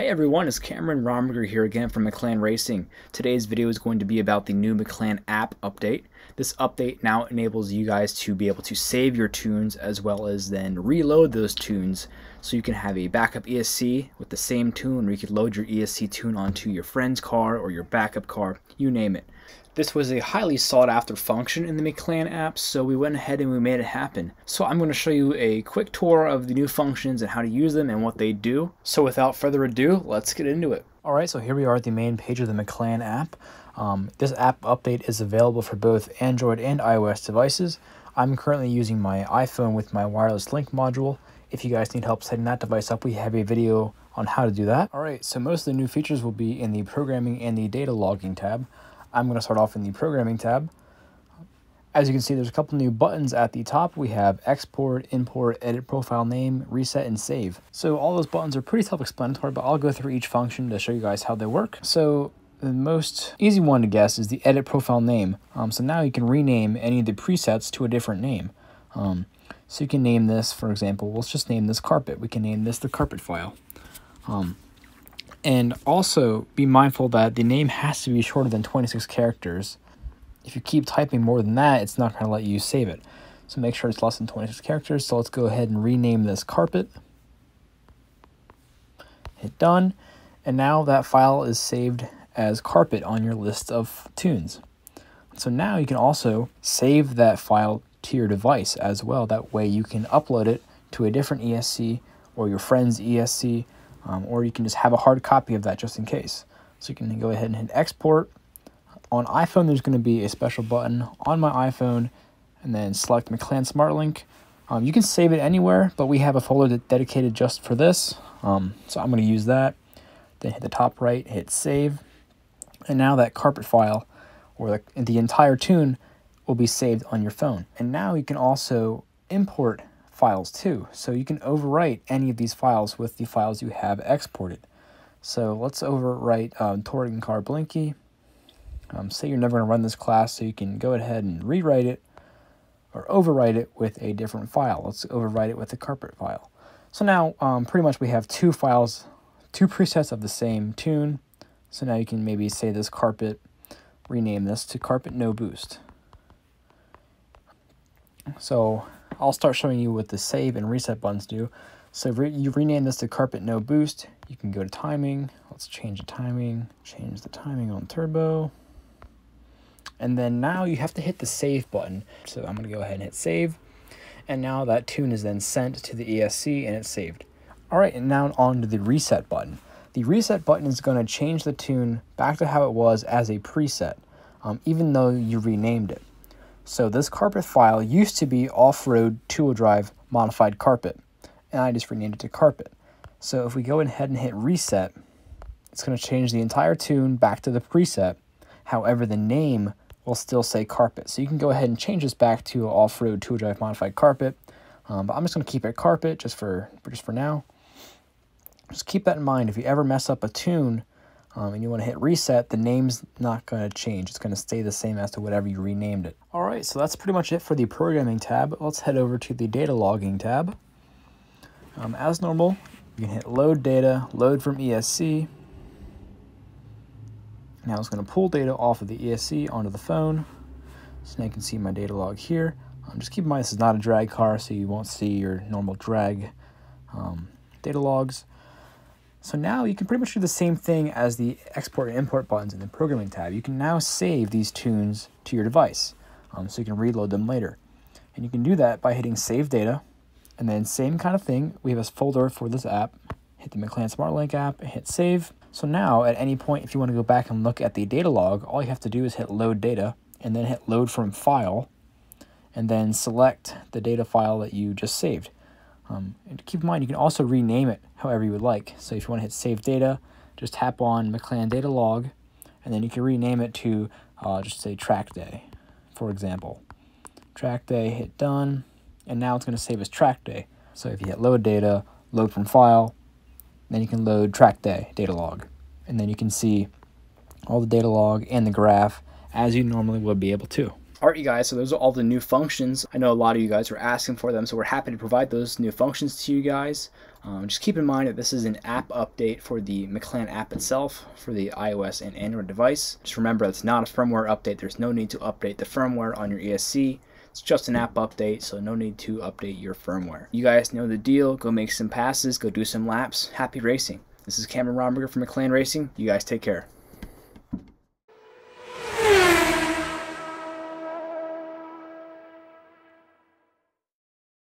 Hey everyone, it's Cameron Romberger here again from Maclan Racing. Today's video is going to be about the new Maclan app update. This update now enables you guys to be able to save your tunes as well as then reload those tunes so you can have a backup ESC with the same tune or you could load your ESC tune onto your friend's car or your backup car, you name it. This was a highly sought after function in the Maclan app, so we went ahead and we made it happen. So I'm going to show you a quick tour of the new functions and how to use them and what they do. So without further ado, let's get into it. Alright, so here we are at the main page of the Maclan app. Um, this app update is available for both Android and iOS devices. I'm currently using my iPhone with my wireless link module. If you guys need help setting that device up, we have a video on how to do that. Alright, so most of the new features will be in the programming and the data logging tab. I'm going to start off in the programming tab. As you can see, there's a couple new buttons at the top. We have export, import, edit profile name, reset, and save. So all those buttons are pretty self-explanatory, but I'll go through each function to show you guys how they work. So the most easy one to guess is the edit profile name. Um, so now you can rename any of the presets to a different name. Um, so you can name this, for example, let's just name this carpet. We can name this the carpet file. Um, and also be mindful that the name has to be shorter than 26 characters. If you keep typing more than that, it's not going to let you save it. So make sure it's less than 26 characters. So let's go ahead and rename this carpet. Hit done. And now that file is saved as carpet on your list of tunes. So now you can also save that file to your device as well. That way you can upload it to a different ESC or your friend's ESC um, or you can just have a hard copy of that just in case. So you can go ahead and hit export. On iPhone, there's going to be a special button on my iPhone and then select Maclan SmartLink. Um, you can save it anywhere, but we have a folder dedicated just for this. Um, so I'm going to use that. Then hit the top right, hit save. And now that carpet file or the, the entire tune will be saved on your phone. And now you can also import files too. So you can overwrite any of these files with the files you have exported. So let's overwrite um, Touring Car Blinky. Um, say you're never going to run this class, so you can go ahead and rewrite it or overwrite it with a different file. Let's overwrite it with the carpet file. So now um, pretty much we have two files, two presets of the same tune. So now you can maybe say this carpet, rename this to carpet no boost. So I'll start showing you what the save and reset buttons do. So re you rename this to carpet no boost. You can go to timing. Let's change the timing. Change the timing on turbo. And then now you have to hit the save button. So I'm going to go ahead and hit save. And now that tune is then sent to the ESC and it's saved. All right, and now on to the reset button. The reset button is going to change the tune back to how it was as a preset, um, even though you renamed it. So this carpet file used to be off-road two-wheel drive modified carpet, and I just renamed it to carpet. So if we go ahead and hit reset, it's going to change the entire tune back to the preset. However, the name will still say carpet. So you can go ahead and change this back to off-road two-wheel drive modified carpet. Um, but I'm just going to keep it carpet just for just for now. Just keep that in mind. If you ever mess up a tune, um, and you want to hit reset, the name's not going to change. It's going to stay the same as to whatever you renamed it. All right, so that's pretty much it for the programming tab. Let's head over to the data logging tab. Um, as normal, you can hit load data, load from ESC. Now it's going to pull data off of the ESC onto the phone. So now you can see my data log here. Um, just keep in mind this is not a drag car, so you won't see your normal drag um, data logs. So now you can pretty much do the same thing as the export and import buttons in the programming tab. You can now save these tunes to your device um, so you can reload them later. And you can do that by hitting save data and then same kind of thing. We have a folder for this app. Hit the Maclan SmartLink app and hit save. So now at any point if you want to go back and look at the data log, all you have to do is hit load data and then hit load from file and then select the data file that you just saved. Um, and keep in mind, you can also rename it however you would like. So if you want to hit Save Data, just tap on Maclan Data Log, and then you can rename it to uh, just say Track Day, for example. Track Day, hit Done, and now it's going to save as Track Day. So if you hit Load Data, Load from File, then you can load Track Day Data Log, and then you can see all the data log and the graph as you normally would be able to. Alright you guys, so those are all the new functions. I know a lot of you guys were asking for them, so we're happy to provide those new functions to you guys. Um, just keep in mind that this is an app update for the Maclan app itself for the iOS and Android device. Just remember it's not a firmware update. There's no need to update the firmware on your ESC. It's just an app update, so no need to update your firmware. You guys know the deal. Go make some passes, go do some laps. Happy racing. This is Cameron Romberger from Maclan Racing. You guys take care.